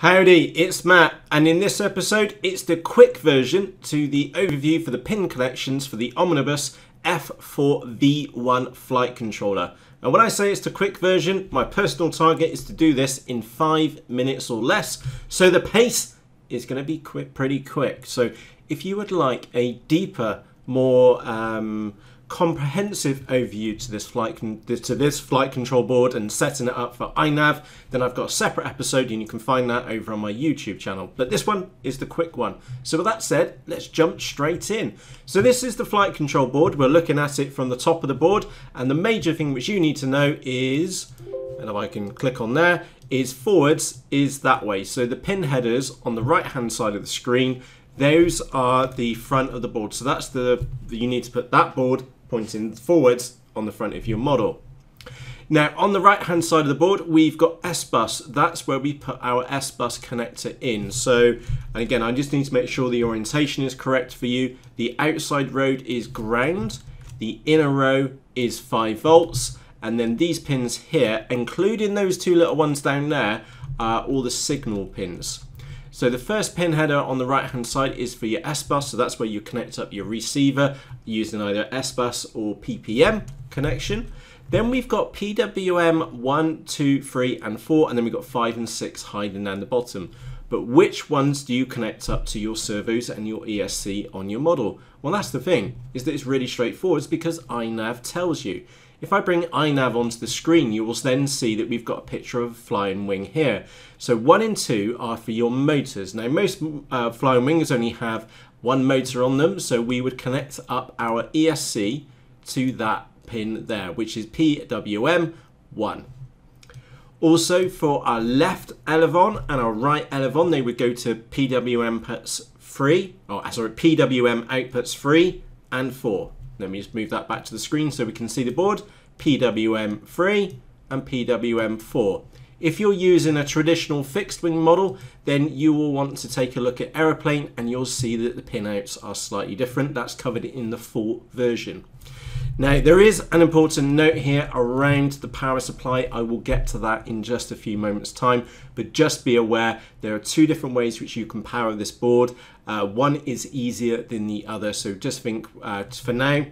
Howdy, it's Matt, and in this episode, it's the quick version to the overview for the pin connections for the Omnibus F4V1 flight controller. And when I say it's the quick version, my personal target is to do this in five minutes or less, so the pace is going to be quick, pretty quick. So if you would like a deeper, more um, comprehensive overview to this flight to this flight control board and setting it up for iNav, then I've got a separate episode and you can find that over on my YouTube channel. But this one is the quick one. So with that said, let's jump straight in. So this is the flight control board. We're looking at it from the top of the board and the major thing which you need to know is and if I can click on there is forwards is that way. So the pin headers on the right hand side of the screen those are the front of the board. So that's the, you need to put that board pointing forwards on the front of your model. Now on the right hand side of the board we've got S-Bus, that's where we put our S-Bus connector in. So again I just need to make sure the orientation is correct for you. The outside road is ground, the inner row is 5 volts and then these pins here, including those two little ones down there, are all the signal pins. So the first pin header on the right hand side is for your S-Bus, so that's where you connect up your receiver using either S-Bus or PPM connection. Then we've got PWM 1, 2, 3 and 4 and then we've got 5 and 6 hiding down the bottom. But which ones do you connect up to your servos and your ESC on your model? Well that's the thing, is that it's really straightforward, it's because iNav tells you. If I bring iNav onto the screen, you will then see that we've got a picture of a flying wing here. So one and two are for your motors. Now most uh, flying wings only have one motor on them, so we would connect up our ESC to that pin there, which is PWM 1. Also for our left elevon and our right elevon, they would go to PWM inputs 3, or sorry, PWM outputs 3 and 4. Let me just move that back to the screen so we can see the board. PWM 3 and PWM 4. If you're using a traditional fixed wing model, then you will want to take a look at aeroplane and you'll see that the pinouts are slightly different. That's covered in the full version. Now, there is an important note here around the power supply. I will get to that in just a few moments time, but just be aware there are two different ways which you can power this board. Uh, one is easier than the other, so just think uh, for now,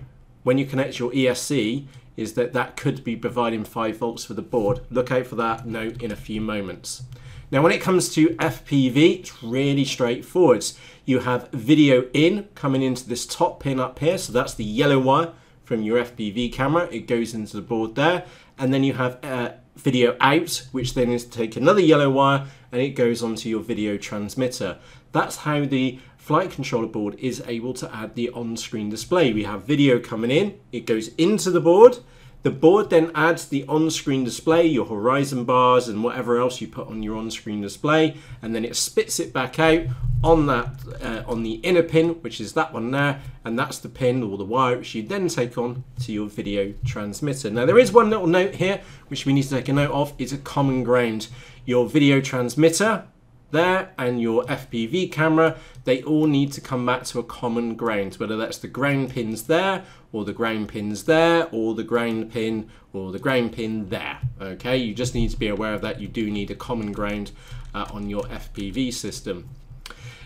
when you connect your ESC, is that that could be providing 5 volts for the board. Look out for that note in a few moments. Now when it comes to FPV, it's really straightforward. You have video in coming into this top pin up here, so that's the yellow wire from your FPV camera. It goes into the board there. And then you have uh, video out, which then is to take another yellow wire and it goes onto your video transmitter. That's how the flight controller board is able to add the on-screen display. We have video coming in, it goes into the board, the board then adds the on-screen display, your horizon bars and whatever else you put on your on-screen display, and then it spits it back out on that uh, on the inner pin, which is that one there, and that's the pin or the wire which you then take on to your video transmitter. Now there is one little note here which we need to take a note of, it's a common ground. Your video transmitter there and your FPV camera, they all need to come back to a common ground, whether that's the ground pins there, or the ground pins there, or the ground pin, or the ground pin there. Okay, you just need to be aware of that. You do need a common ground uh, on your FPV system.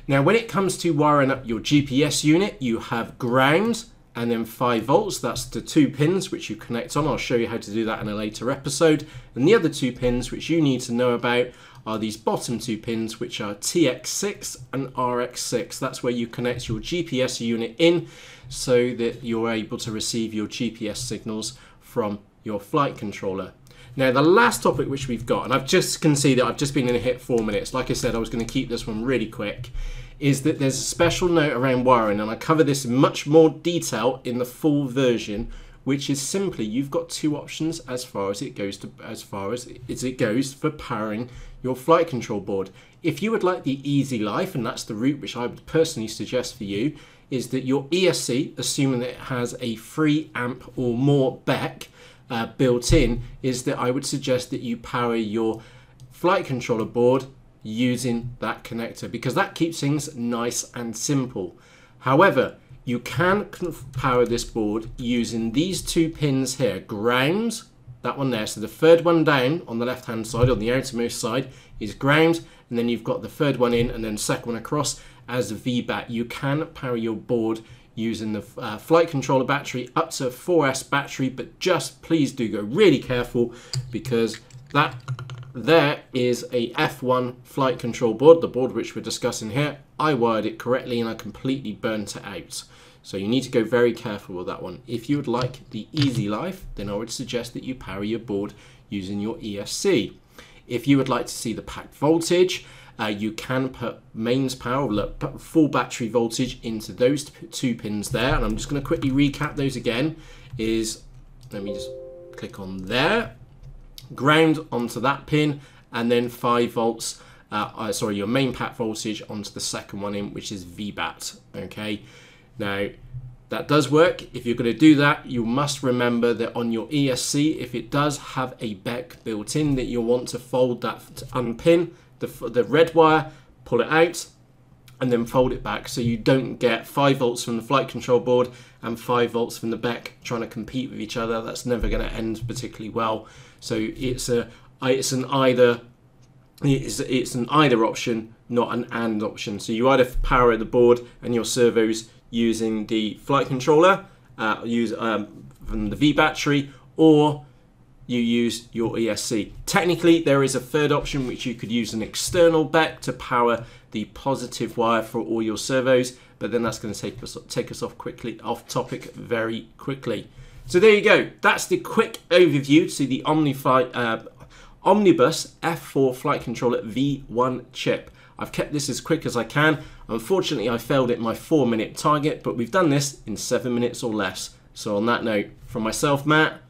Now, when it comes to wiring up your GPS unit, you have ground and then 5 volts. That's the two pins which you connect on. I'll show you how to do that in a later episode. And the other two pins which you need to know about are these bottom two pins which are TX6 and RX6. That's where you connect your GPS unit in so that you're able to receive your GPS signals from your flight controller. Now the last topic which we've got, and I've just can see that I've just been in a hit four minutes. Like I said, I was going to keep this one really quick. Is that there's a special note around wiring, and I cover this in much more detail in the full version which is simply you've got two options as far as it goes to as far as, as it goes for powering your flight control board. If you would like the easy life, and that's the route which I would personally suggest for you, is that your ESC, assuming that it has a 3 amp or more BEC uh, built in, is that I would suggest that you power your flight controller board using that connector because that keeps things nice and simple. However, you can power this board using these two pins here, ground that one there. So the third one down on the left hand side, on the outermost side, is ground, and then you've got the third one in, and then second one across as VBAT. You can power your board using the uh, flight controller battery up to 4S battery, but just please do go really careful because that there is a F1 flight control board, the board which we're discussing here. I wired it correctly and I completely burnt it out. So you need to go very careful with that one. If you would like the easy life, then I would suggest that you power your board using your ESC. If you would like to see the packed voltage, uh, you can put mains power, look, put full battery voltage into those two pins there. And I'm just going to quickly recap those again. Is let me just click on there, ground onto that pin, and then 5 volts. Uh, uh, sorry, your main pack voltage onto the second one in, which is VBAT. Okay, now that does work. If you're going to do that, you must remember that on your ESC, if it does have a BEC built in, that you'll want to fold that to unpin the, the red wire, pull it out, and then fold it back so you don't get 5 volts from the flight control board and 5 volts from the BEC trying to compete with each other. That's never going to end particularly well. So it's a it's an either it's, it's an either option, not an and option. So you either power the board and your servos using the flight controller, uh, use um, from the V battery, or you use your ESC. Technically, there is a third option which you could use an external BEC to power the positive wire for all your servos, but then that's going to take us take us off quickly off topic very quickly. So there you go. That's the quick overview to the uh, Omnibus F4 flight controller V1 chip. I've kept this as quick as I can. Unfortunately, I failed at my four minute target, but we've done this in seven minutes or less. So on that note, from myself, Matt,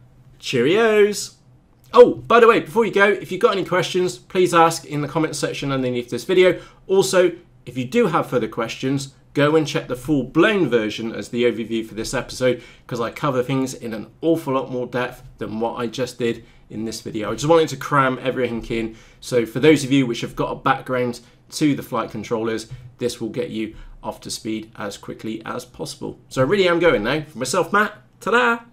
Cheerios! Oh, by the way, before you go, if you've got any questions, please ask in the comment section underneath this video. Also, if you do have further questions, go and check the full blown version as the overview for this episode because I cover things in an awful lot more depth than what I just did in this video. I just wanted to cram everything in. So for those of you which have got a background to the flight controllers, this will get you off to speed as quickly as possible. So I really am going now. For myself, Matt, ta-da!